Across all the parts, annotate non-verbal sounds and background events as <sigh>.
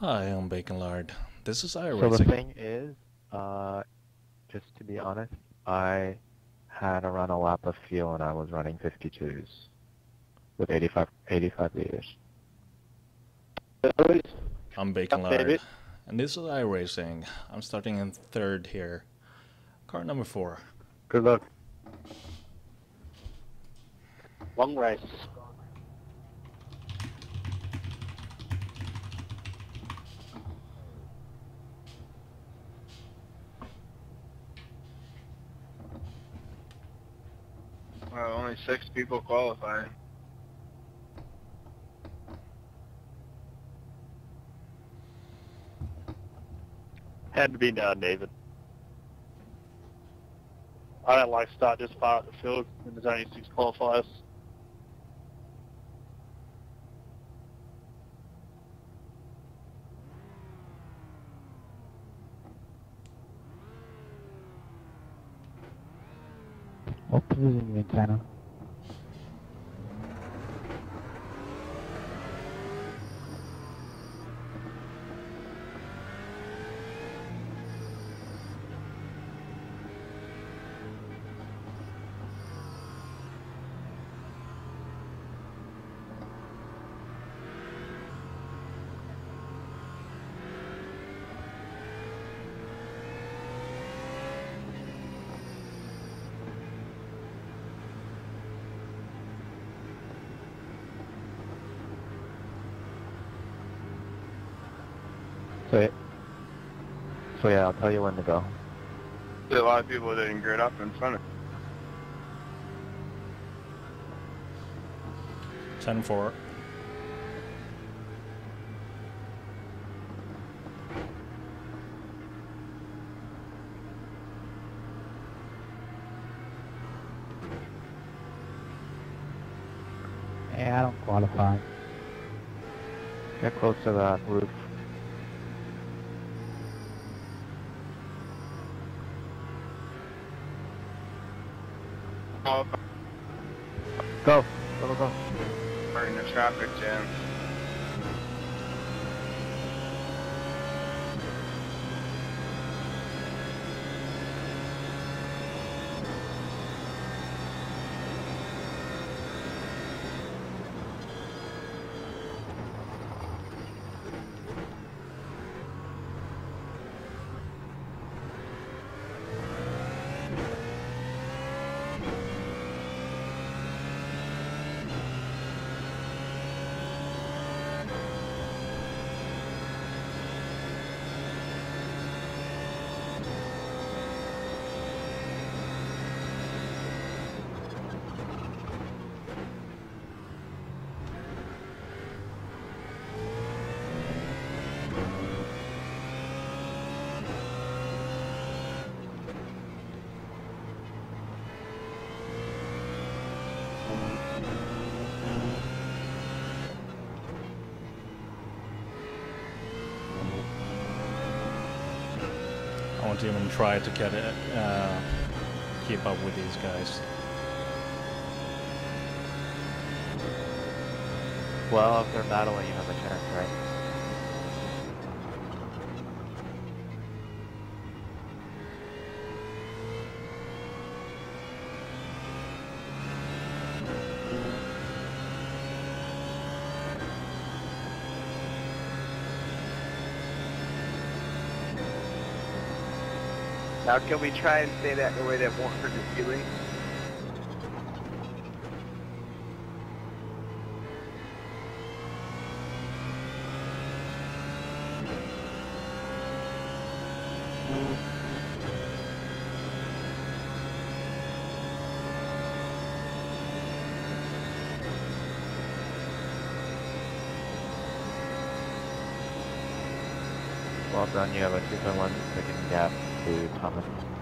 Hi, I'm Bacon Lard. This is So iRacing. the thing is, uh, just to be honest, I had to run a lap of fuel and I was running 52s with 85, 85 liters. I'm Bacon Lard. David. And this is iRacing. I'm starting in third here. Car number four. Good luck. Long race. Well, only six people qualified. Had to be done, David. I like start this far at the field there's only six qualifiers. What position So, yeah- so yeah, I'll tell you when to go. A lot of people didn't grid up in front of 10 4. Yeah, I don't qualify. Get close to that roof. all Go. Go, go, go. or in the traffic jam. I won't even try to get it, uh, keep up with these guys. Well, if they're battling, you have a chance, right? Now, can we try and say that in a way that won't hurt his feelings? Well done, you have a 2.1 second gap to Thomas.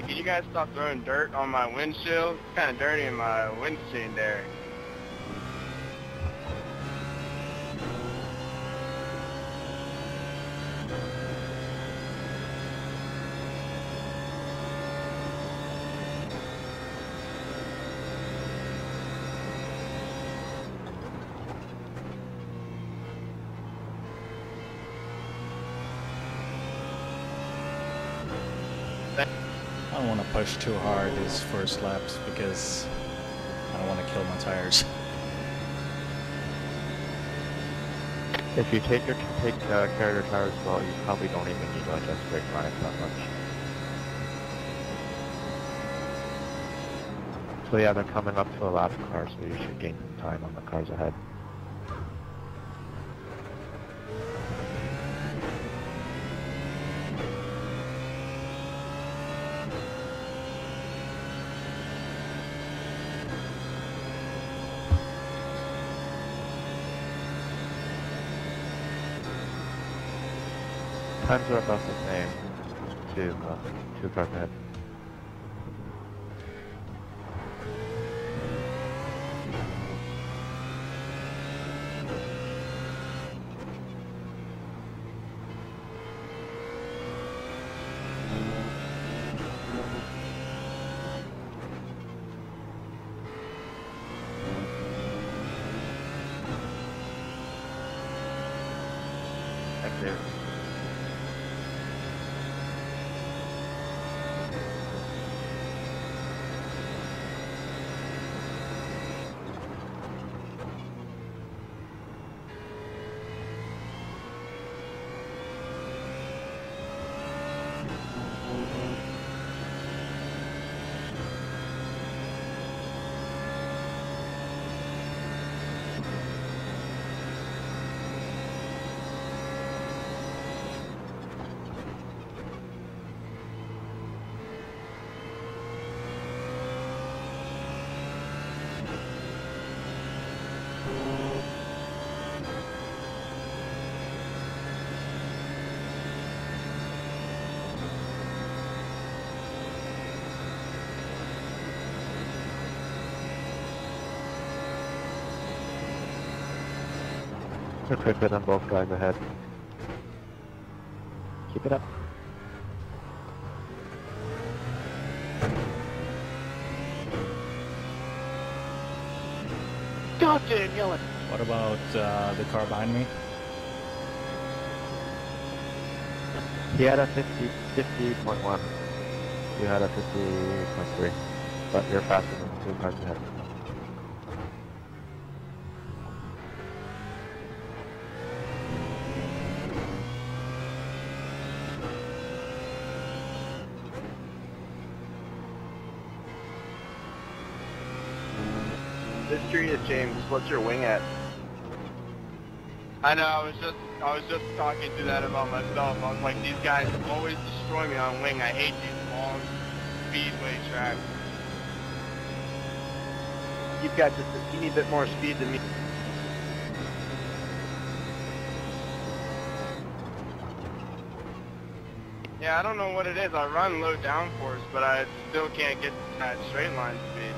Can you guys stop throwing dirt on my windshield? It's kind of dirty in my windscreen there. I don't want to push too hard these first laps because I don't want to kill my tires. If you take your take uh, your tires well, you probably don't even need to adjust brake lines that much. So yeah, they're coming up to a lap car, so you should gain some time on the cars ahead. Times are about the same. Two, uh, two cars ahead. That's it. You're quicker than both guys ahead. Keep it up. God damn, yelling. What about uh, the car behind me? He had a 50, 50.1. You had a 50.3. But you're faster than two cars ahead. Is James. What's your wing at? I know. I was just I was just talking to that about myself. I was like, these guys always destroy me on wing. I hate these long speedway tracks. You've got just you need a teeny bit more speed than me. Yeah, I don't know what it is. I run low downforce, but I still can't get that straight line speed.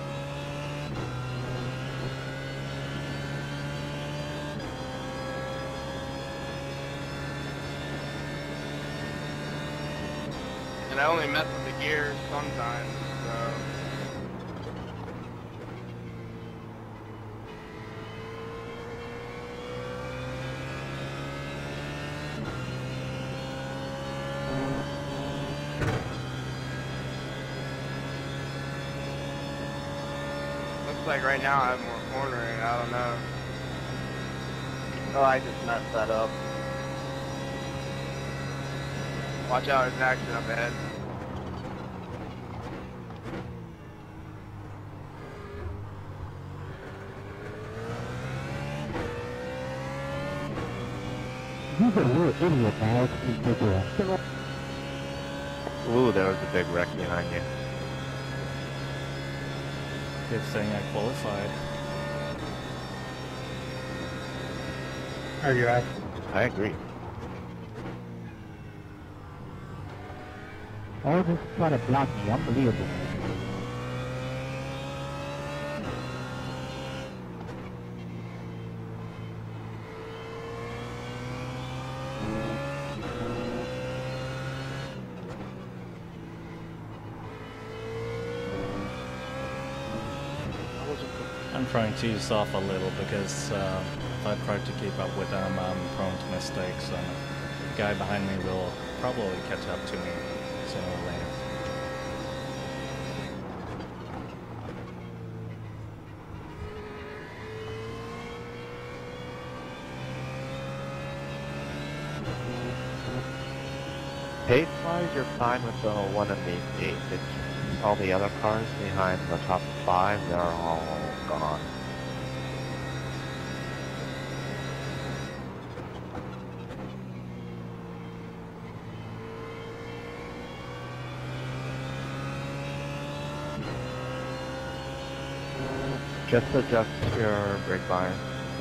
And I only mess with the gears sometimes, so... Looks like right now I have more cornering, I don't know. Oh, I just messed that up. Watch out, there's an accident up ahead. Ooh, there was a big wreck behind you. Good thing I qualified. Are you right? I agree. Oh, this is trying to block me. Unbelievable. I wasn't I'm trying to off a little because uh, if I try to keep up with them, I'm prone to mistakes, and the guy behind me will probably catch up to me sooner or later. Pace-wise, you're fine with the one of the eight. It's all the other cars behind the top five, they're all gone. Just adjust your brake line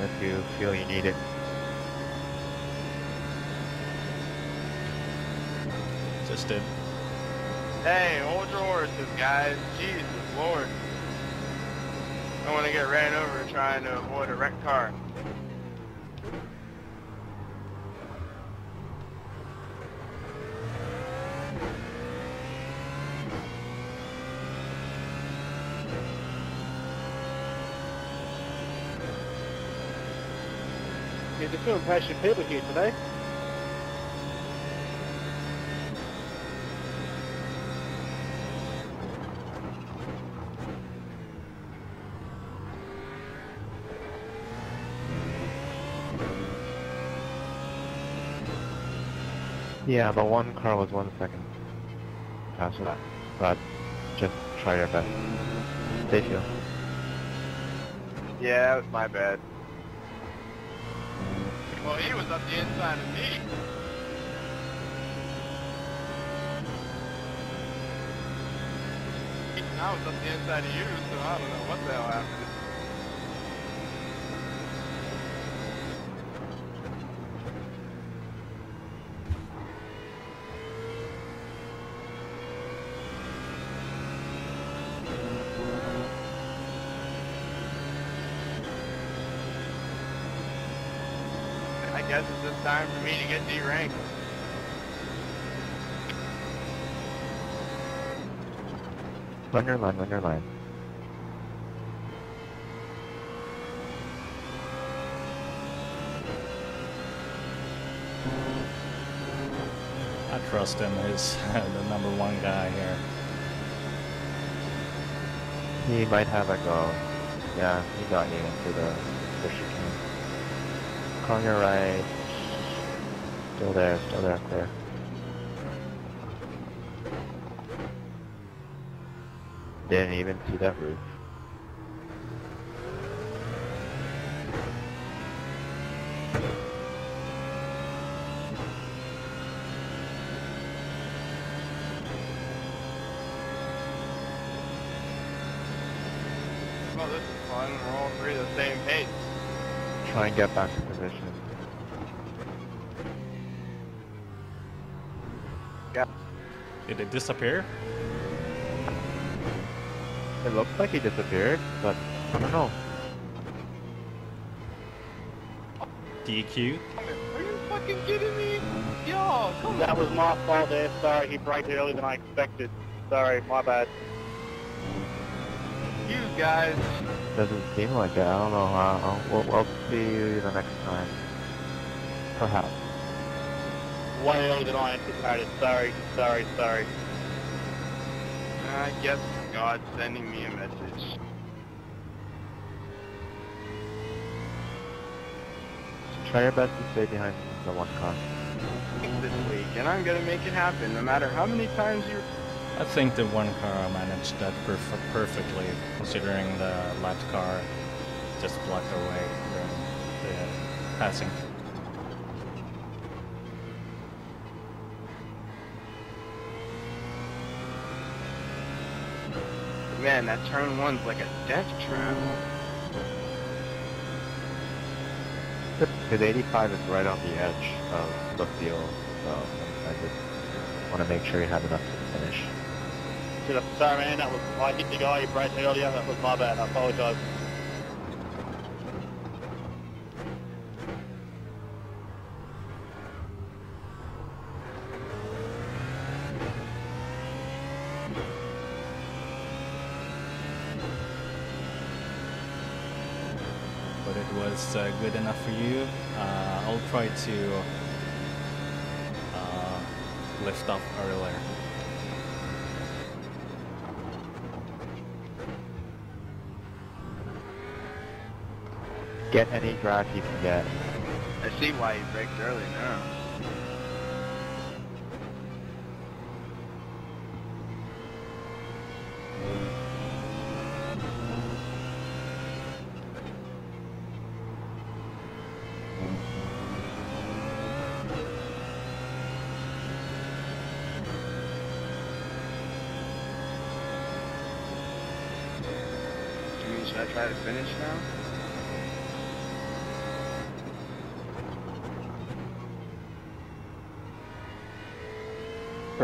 if you feel you need it. Just did. Hey, hold your horses, guys. Jesus Lord. I want to get ran over trying to avoid a wrecked car. There's a few impatient people here today. Yeah, but one car was one second faster that, but just try your best. Stay still. Yeah, that was my bad. Well, he was up the inside of me. I was up the inside of you, so I don't know what the hell happened. I guess it's just time for me to get D-ranked. Run your line, run your line. I trust him. He's <laughs> the number one guy here. He might have a go. Yeah, he got you into the, the chicane. Car on your right. Still there, still there, clear. Didn't even see that roof. Well, this is fun. We're all three the same pace. Try and get back to position. Yeah. Did it disappear? It looks like he disappeared, but I don't know. DQ? Are you fucking kidding me? Yo, come That on. was my fault there. Sorry, he braked earlier than I expected. Sorry, my bad. You guys. Doesn't seem like it. I don't know how. We'll, we'll see you the next time. Perhaps. Way earlier than I anticipated. Sorry, sorry, sorry. Uh, I guess God's sending me a message. Try your best to stay behind the one car. This week, and I'm gonna make it happen, no matter how many times you. I think the one car managed that perf- perfectly, considering the left car just blocked our way during the passing. Man, that turn one's like a death trap. Because 85 is right on the edge of the field, so I just want to make sure you have enough to finish. Should have, sorry man, that was, I hit the guy you braked earlier, that was my bad, I apologise. but it was uh, good enough for you. Uh, I'll try to uh, lift off earlier. Get any drive you can get. I see why you braked early now.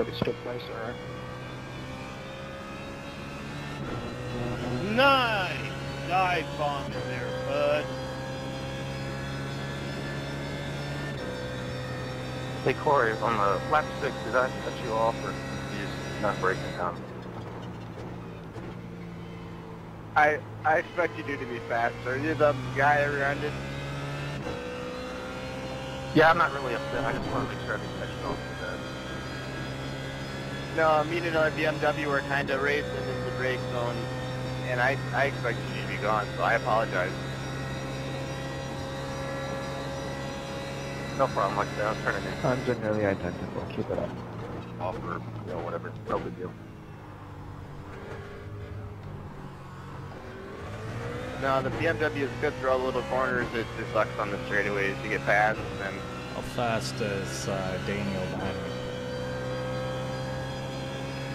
Perfect still place, alright. Nice! Dive bomb in there, bud. Hey Corey, on the lap six, did I cut you off or you just not breaking down? I I expect you to be faster. Are you the guy that rear-ended? Yeah, I'm not really upset. I just want to make sure I didn't cut you off with that. No, me and another BMW were kind of racing in the brake zone, and I I expected you to be gone, so I apologize. No problem, like I said, I was turning it Times are nearly identical. Keep it up. off or, you know, whatever. No big deal. No, the BMW is good for all the little corners. It just sucks on the straightaways to get past, and then How fast is uh, Daniel behind me?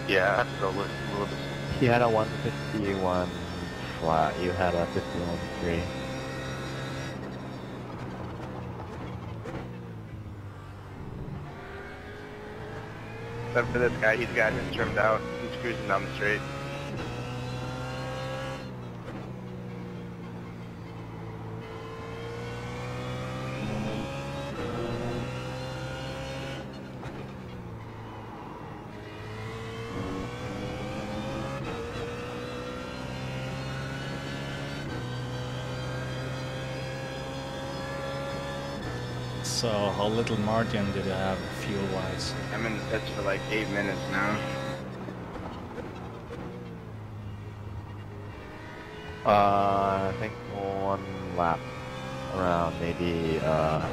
Yeah, I have to go look a little bit. He had a 151 flat. You had a 51.3. Except for this guy, he's got it trimmed out. He's cruising down the straight. So how little margin did you have fuel-wise? I'm in the pits for like eight minutes now. Uh, I think one lap around maybe, uh,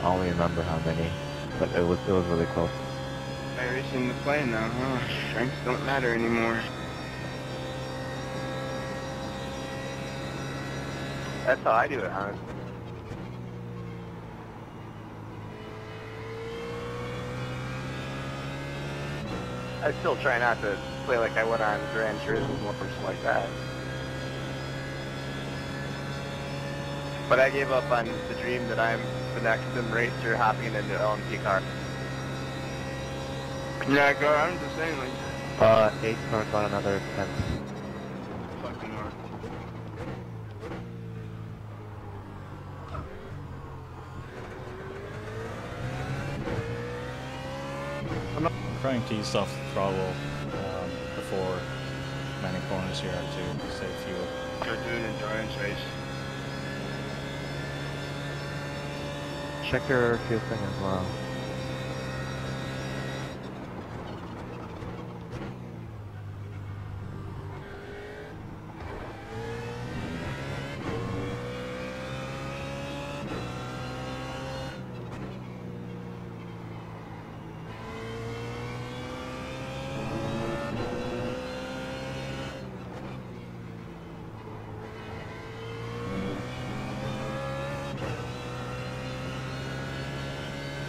I don't remember how many, but it was, it was really close. I racing the plane now, huh? Strengths don't matter anymore. That's how I do it, huh? I still try not to play like I would on Gran Turismo or something like that. But I gave up on the dream that I'm the next sim racer hopping into an LMP car. Yeah, go. I'm just saying, like, Uh, 8 north on another 10. fucking more. I'm trying to ease off the throttle um, before many corners here to save fuel. Go do an endurance race. Check your fuel thing as well.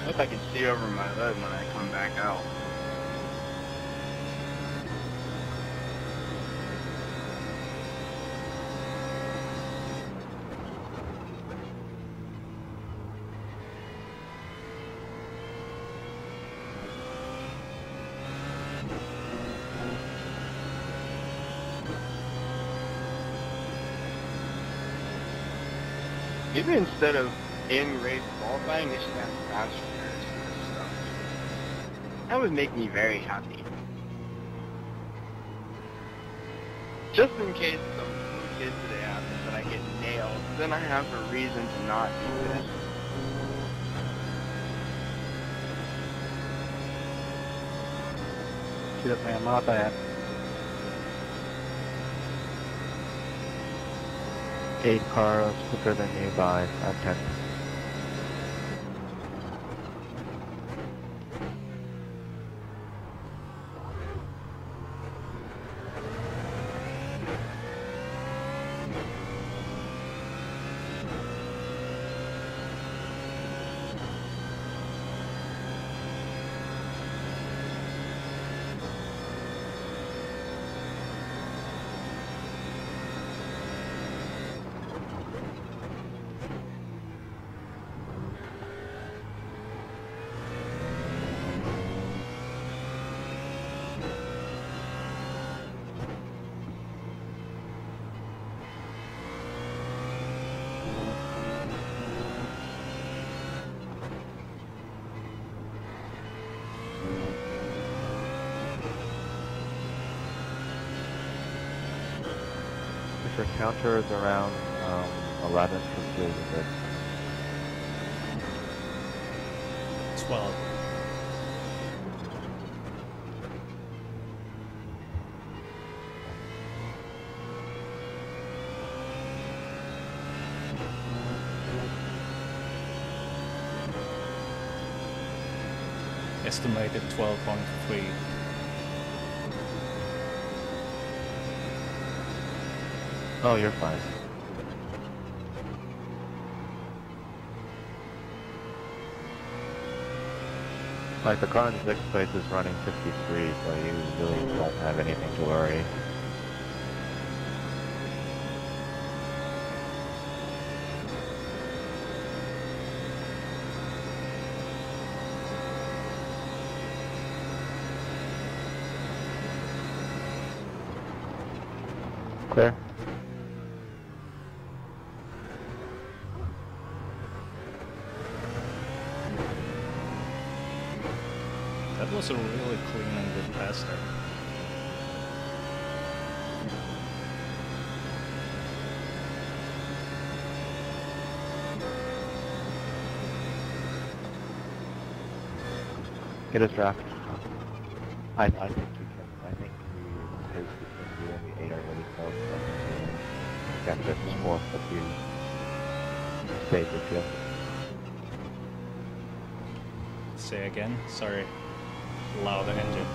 I hope I can see over my lid when I come back out. Maybe instead of in race qualifying, they should have stuff. That would make me very happy. Just in case some fluke incident happens and I get nailed, then I have a reason to not do this. Shit, man, my bad. eight cars quicker than you uh, at 10. for counter is around um, 11 for 12. Estimated 12.3. Oh, you're fine. Like the car in sixth place is running 53, so you really don't have anything to worry. Clear. That was a really clean and good pass there. Get his draft. I, I think we can. I think we his between you and the eight are really close. I think we got this fourth if you stay with you. Say again. Sorry. Louder engine.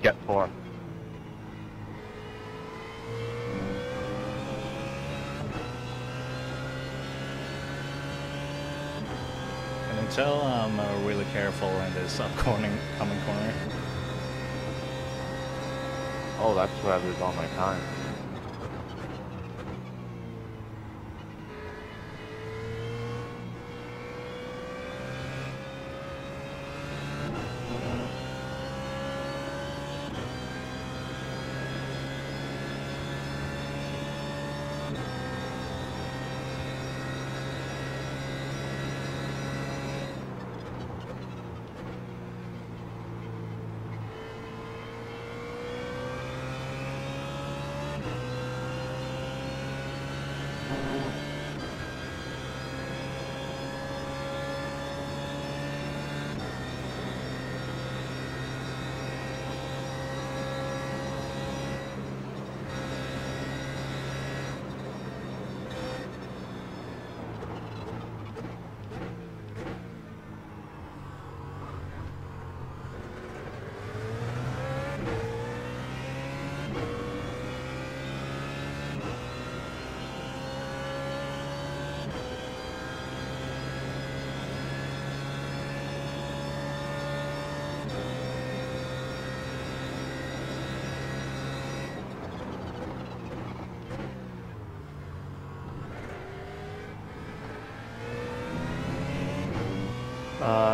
Get four. Until I'm uh, really careful in this upcoming coming corner. Oh, that's where I lose all my time.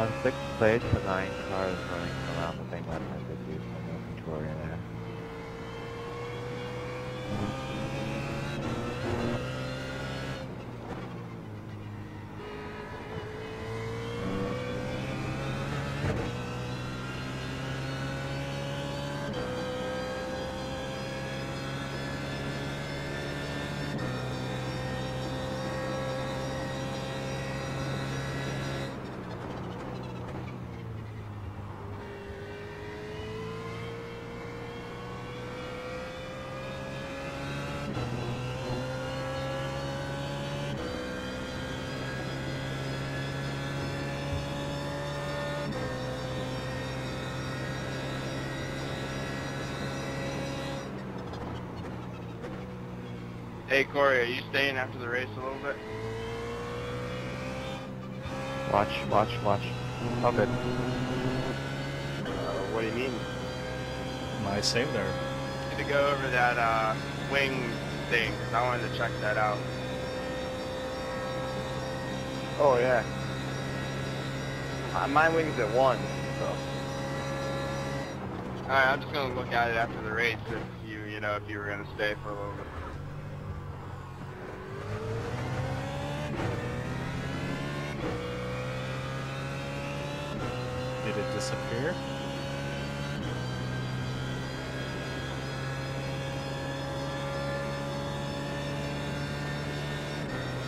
Uh, sixth the nine car is running around the same lap time as you, so no Victoria there. Hey Corey, are you staying after the race a little bit? Watch, watch, watch. Oh, good. Uh, what do you mean? My save there. Need to go over that uh, wing because I wanted to check that out. Oh yeah. Uh, my wing's at one, so. Alright, I'm just gonna look at it after the race if you, you know, if you were gonna stay for a little bit. Did it disappear?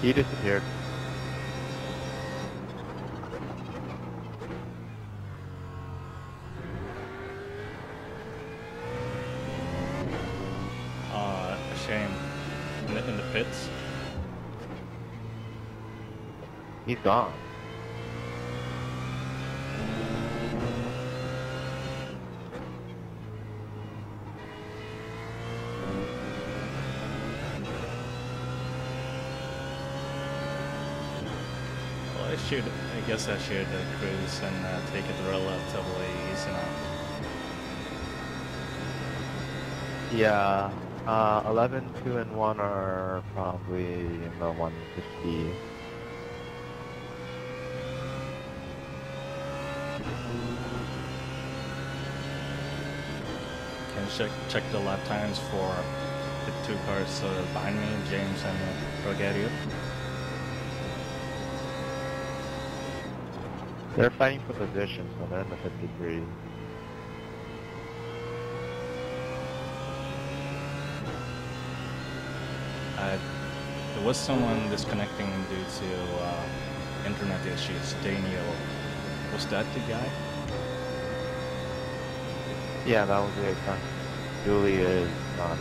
He disappeared. Uh, a shame. In the, in the pits? He's gone. Well, I should, I guess I should uh, cruise and uh, take it relatively easy now. Yeah. Uh, 11, 2, and 1 are probably in the 150. Can you check, check the lap times for the two cars uh, behind me, James and uh, Rogerio? They're fighting for position, so they're in the 53. Uh, there was someone disconnecting due to uh, internet issues. Daniel, was that the guy? Yeah, that was the Uh, Julie is not.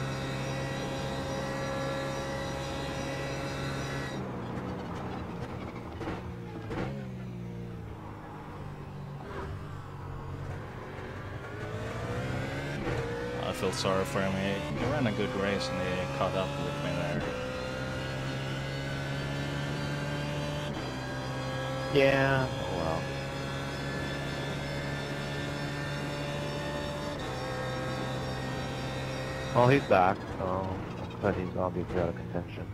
Sorry for him. He, he ran a good race and he caught up with me there. Yeah. Oh well. Well, he's back, so but he's obviously out of contention.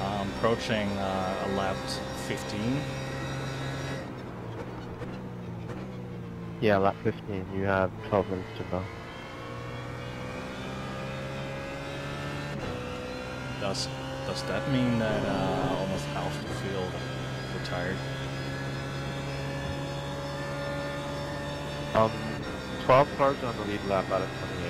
Um, approaching uh, a lap 15. Yeah, lap 15. You have 12 minutes to go. Does does that mean that uh, almost half the field retired? Um, 12 cars on the lead lap out of 28.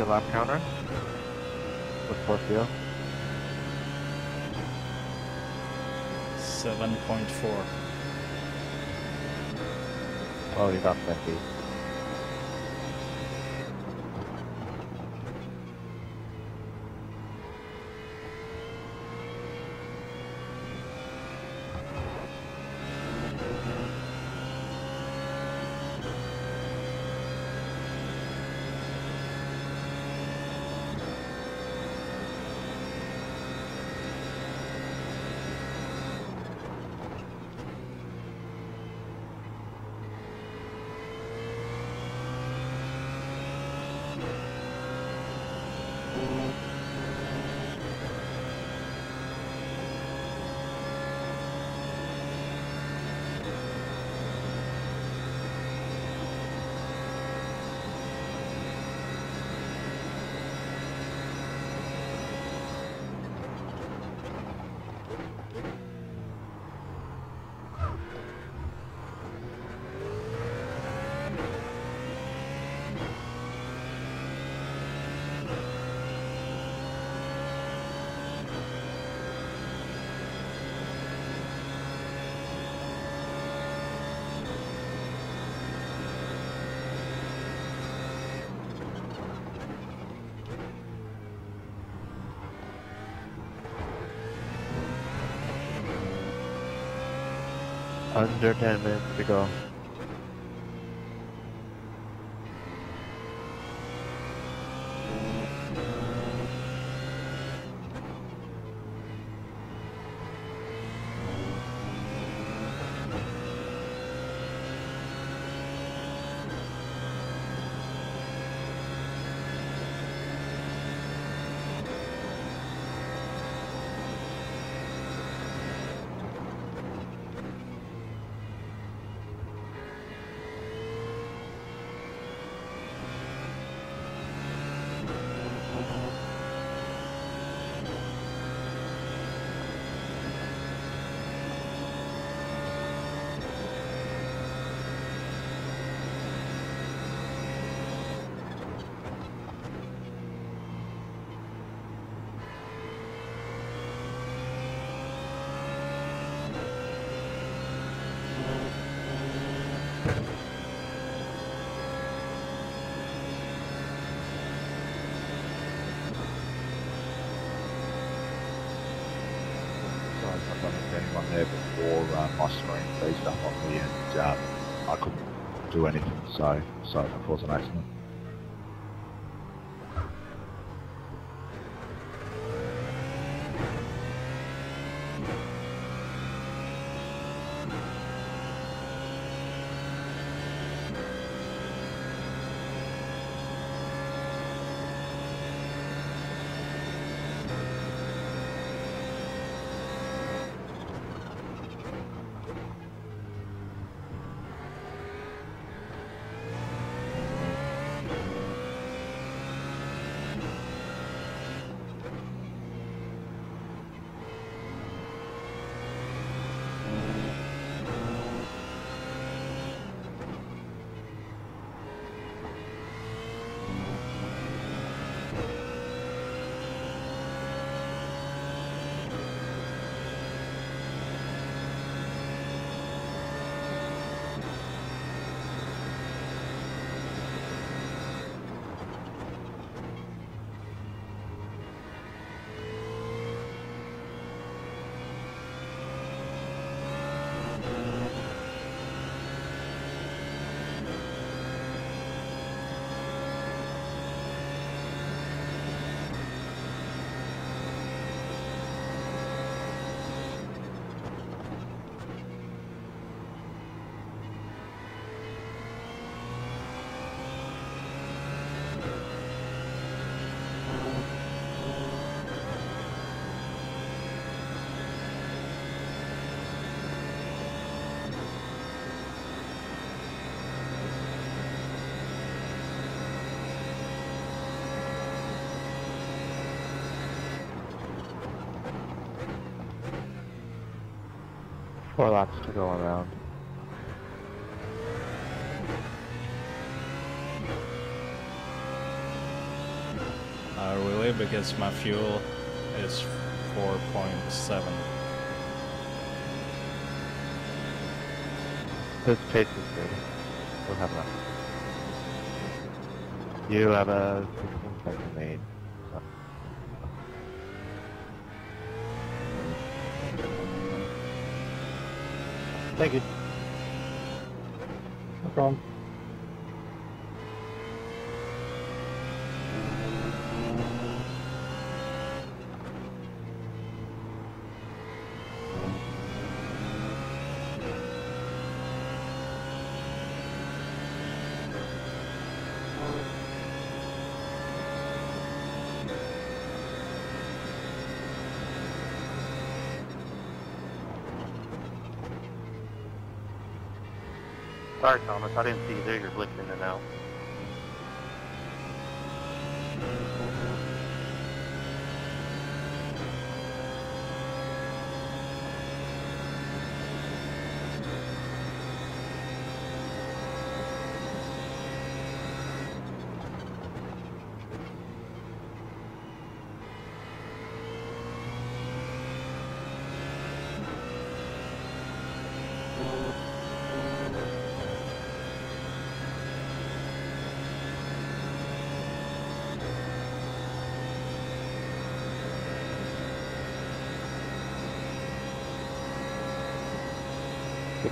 What's lap counter? with for fuel? 7.4. Oh, you got plenty. Under 10 minutes to go. Sorry, I don't know if anyone there before uh, my screen freezed up on me and um, I couldn't anything, so sorry that caused an accident. Four laps to go around. uh, really because my fuel is 4.7. This pace is good. We'll have enough. You have a 16 second lead. So. Thank you. No problem.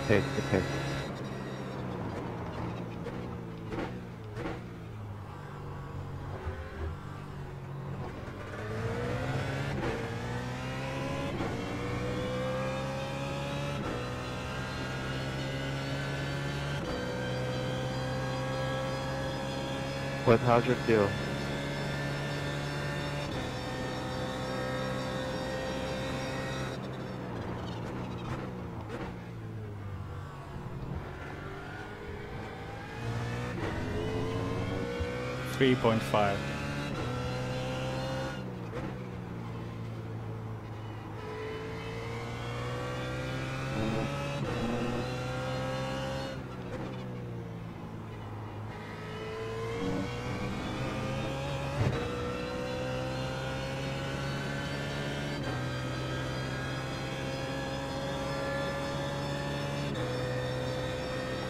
pig, the. What, how's your feel? 3.5.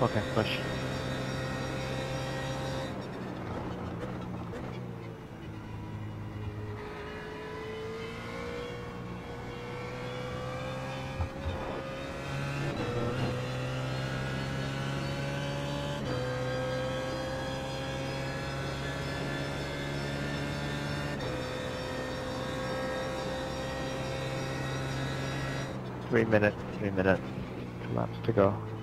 Okay, push. Three minutes, three minutes. Laps to go.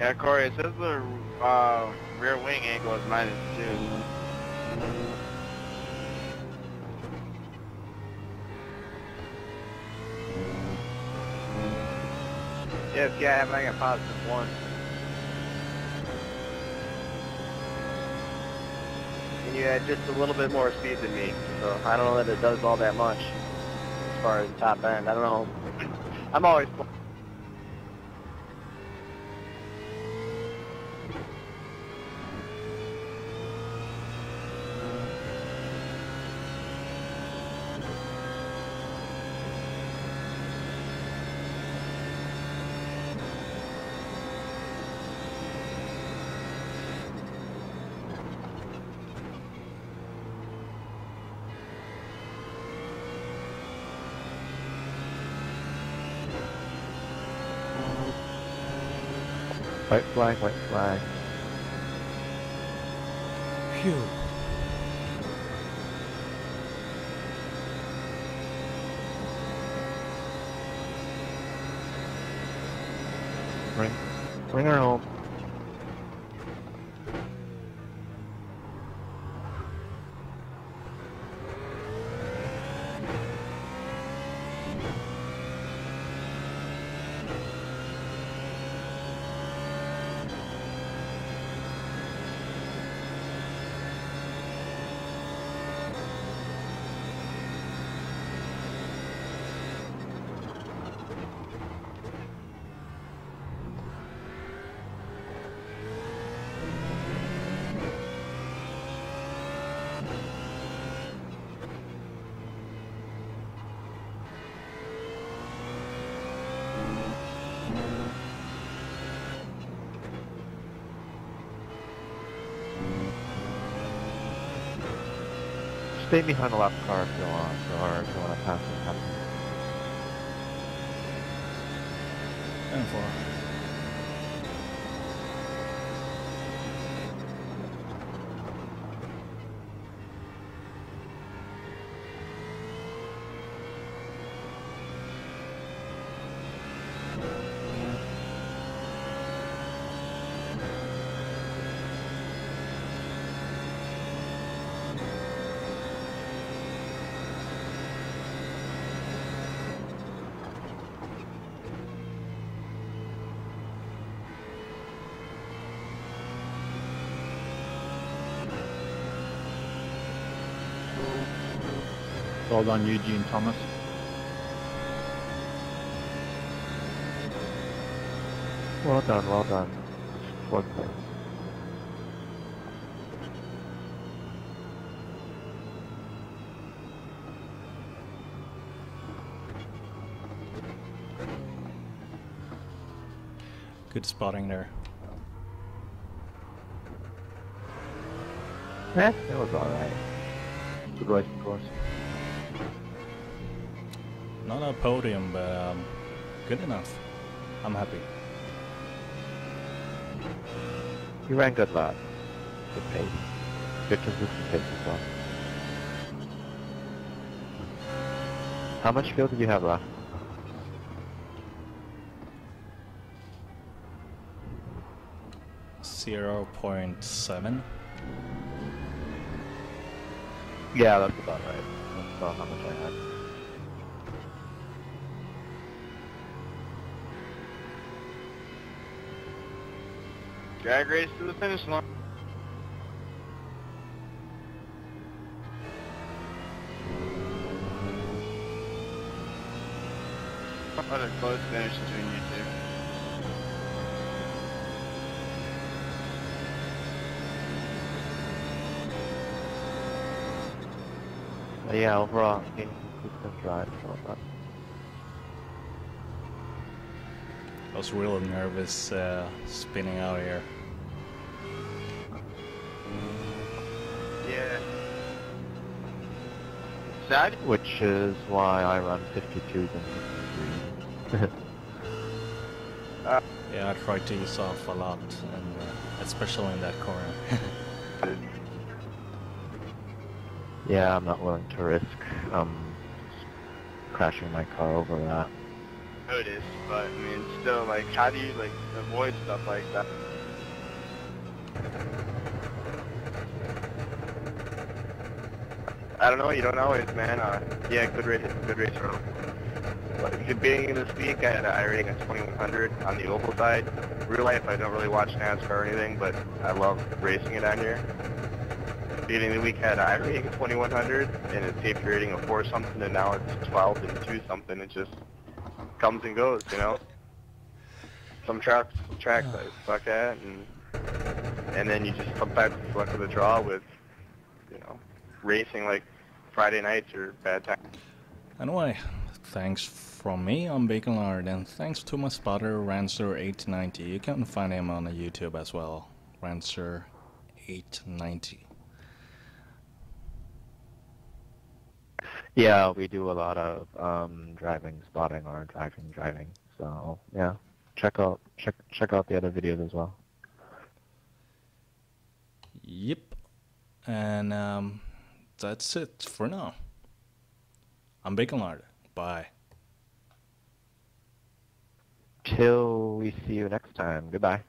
Yeah, Corey, it says the uh, rear wing angle is minus two. Yes, yeah, I'm having a positive one. And you had just a little bit more speed than me, so I don't know that it does all that much as far as top end. I don't know. <laughs> I'm always. White flag, white flag. Phew. Bring, bring her home. Stay behind the left car if you want, or if you want to pass captain. And. Well done, Eugene Thomas. Well done, well done. Fourth place. Good spotting there. Eh, it was alright. Good race, of course. Not a podium, but um, good enough. I'm happy. You ran good lap. Good pace. Good consistent pace as well. How much fuel did you have left? Zero point seven. Yeah, that's about right. That's about how much I had. Drag race to the finish line. What a close finish between you two. Yeah, overall, game consistent drive, so that. I was really nervous uh, spinning out here. Yeah. Sad? Which is why I run 52s and 53s. Yeah, I tried to ease off a lot, and uh, especially in that corner. <laughs> yeah, I'm not willing to risk um crashing my car over that. But I mean, still, like, how do you, like, avoid stuff like that? I don't know, you don't always, man. Uh, yeah, good race, good race road. But the beginning this week, I had an iRating of 2100 on the oval side. Real life, I don't really watch NASCAR or anything, but I love racing it on here. Beginning the week, I had iRating of 2100 and a safety rating of 4 something, and now it's 12 and 2 something. It just comes and goes, you know. <laughs> Some tracks, some tracks I suck at, and and then you just sometimes it's luck of the draw with, you know, racing like Friday nights or bad times. anyway, thanks from me on BaconLard, and thanks to my spotter Rancer890. You can find him on YouTube as well, Rancer890. Yeah, we do a lot of um driving, spotting, or driving, driving. So yeah, check out check check out the other videos as well. Yep. And um, that's it for now. I'm BaconLard. Bye. Till we see you next time. Goodbye.